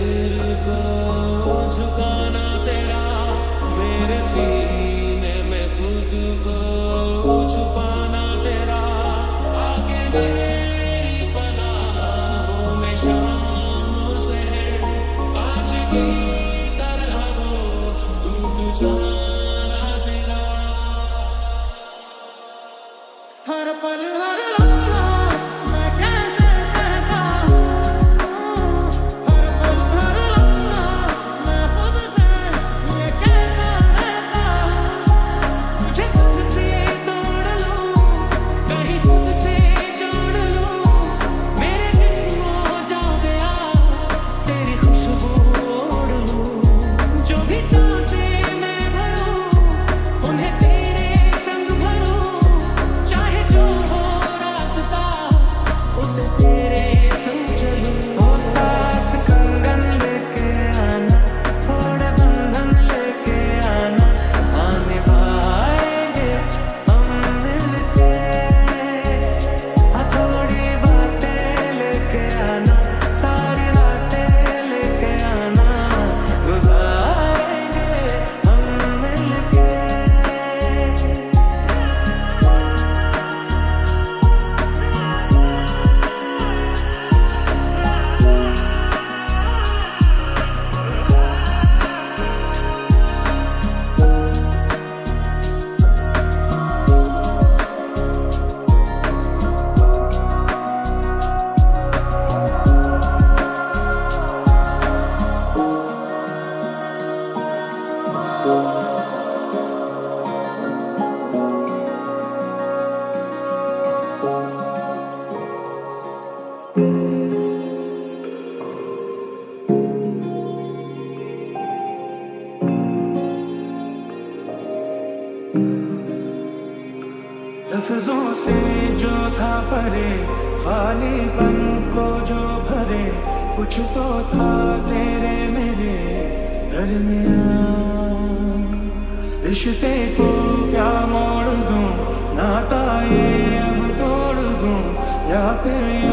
Firkat खाली बन को जो भरे, कुछ तो था तेरे मेरे दरमिया रिश्ते को क्या मोड़ दूँ, ना ये, अब तोड़ दूँ, या फिर